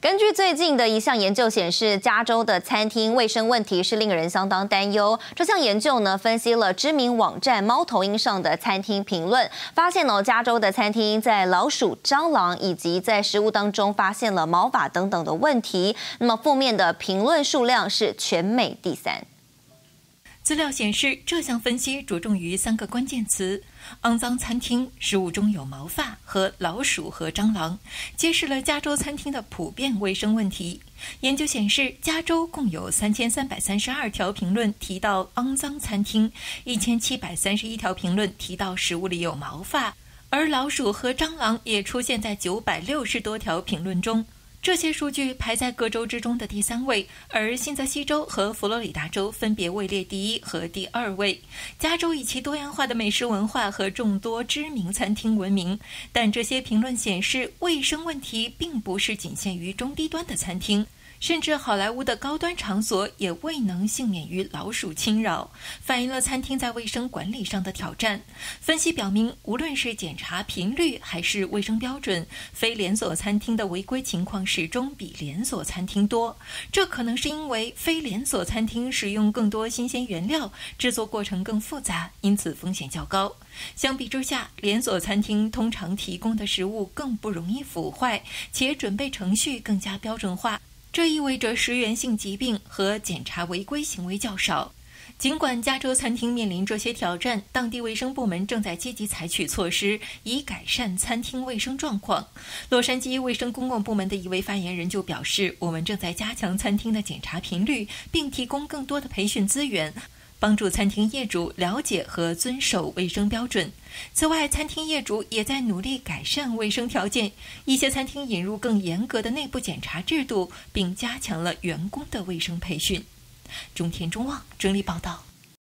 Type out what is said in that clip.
根据最近的一项研究显示，加州的餐厅卫生问题是令人相当担忧。这项研究呢，分析了知名网站猫头鹰上的餐厅评论，发现呢，加州的餐厅在老鼠、蟑螂以及在食物当中发现了毛发等等的问题。那么负面的评论数量是全美第三。资料显示，这项分析着重于三个关键词：肮脏餐厅、食物中有毛发和老鼠和蟑螂，揭示了加州餐厅的普遍卫生问题。研究显示，加州共有三千三百三十二条评论提到肮脏餐厅，一千七百三十一条评论提到食物里有毛发，而老鼠和蟑螂也出现在九百六十多条评论中。这些数据排在各州之中的第三位，而新泽西州和佛罗里达州分别位列第一和第二位。加州以其多样化的美食文化和众多知名餐厅闻名，但这些评论显示，卫生问题并不是仅限于中低端的餐厅。甚至好莱坞的高端场所也未能幸免于老鼠侵扰，反映了餐厅在卫生管理上的挑战。分析表明，无论是检查频率还是卫生标准，非连锁餐厅的违规情况始终比连锁餐厅多。这可能是因为非连锁餐厅使用更多新鲜原料，制作过程更复杂，因此风险较高。相比之下，连锁餐厅通常提供的食物更不容易腐坏，且准备程序更加标准化。这意味着食源性疾病和检查违规行为较少。尽管加州餐厅面临这些挑战，当地卫生部门正在积极采取措施以改善餐厅卫生状况。洛杉矶卫生公共部门的一位发言人就表示：“我们正在加强餐厅的检查频率，并提供更多的培训资源。”帮助餐厅业主了解和遵守卫生标准。此外，餐厅业主也在努力改善卫生条件。一些餐厅引入更严格的内部检查制度，并加强了员工的卫生培训。中天中望整理报道。